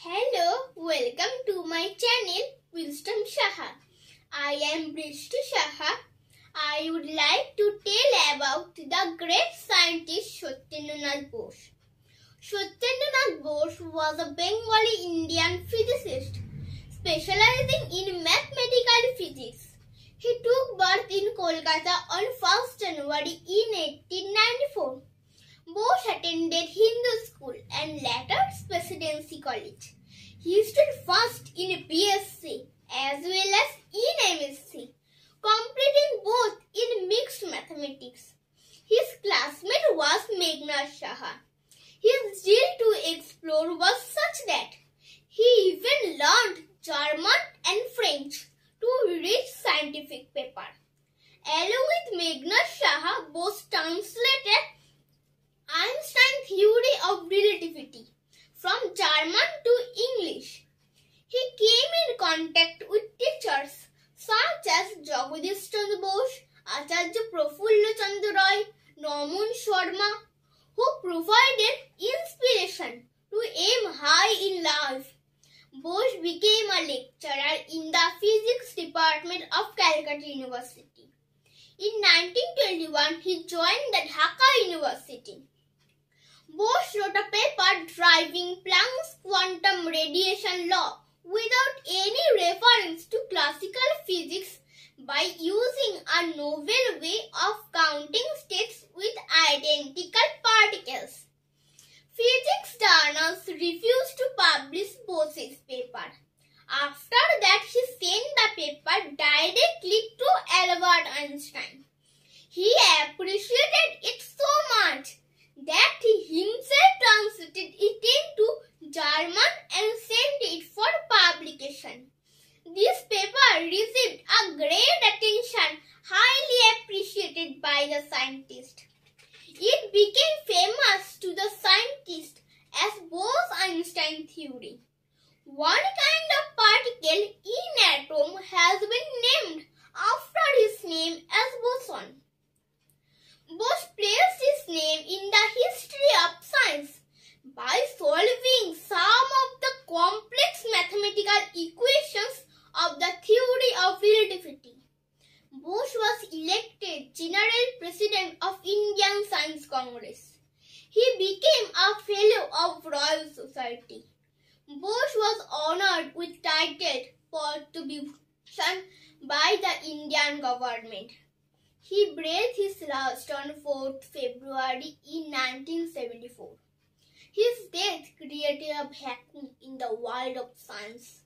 Hello, welcome to my channel Wisdom Saha. I am Bristi Saha. I would like to tell about the great scientist Satyendranath Bose. Satyendranath Bose was a Bengali Indian physicist specializing in mathematical physics. He took birth in Kolkata on 1st January in 1894. Bose attended Hindu school and later Presidency College. He stood first in BSc as well as in MSc, completing both in mixed mathematics. His classmate was Meghnad Saha. His zeal to explore was such that he even learned German and French to read scientific paper. Along with Meghnad Saha, Bose translated Einstein's theory of relativity from German to English. He came in contact with teachers such as Jagadish Chandra Bose, Acharya Prafulla Chandra Roy, Who provided inspiration to aim high in life. Bose became a lecturer in the physics department of Calcutta University. In 1921, he joined the Dhaka University. Bose wrote a paper driving Planck's quantum radiation law without any reference to classical physics by using a novel way of counting states with identical particles. Physics journals refused to publish Bose's paper. After that, he sent the paper directly to Albert Einstein. He appreciated it so much that he himself translated it into German and sent it for publication. This paper received a great attention, highly appreciated by the scientist. It became famous to the scientists as Bose-Einstein theory. One kind of particle in atom has been named after his name as boson. Bose placed his name in the history of science by solving some of the complex mathematical equations of the theory of relativity. Bose was elected General President of Indian Science Congress. He became a Fellow of Royal Society. Bose was honored with title Padma by the Indian government. He breathed his last on 4th February in 1974. His death created a vacuum in the world of science.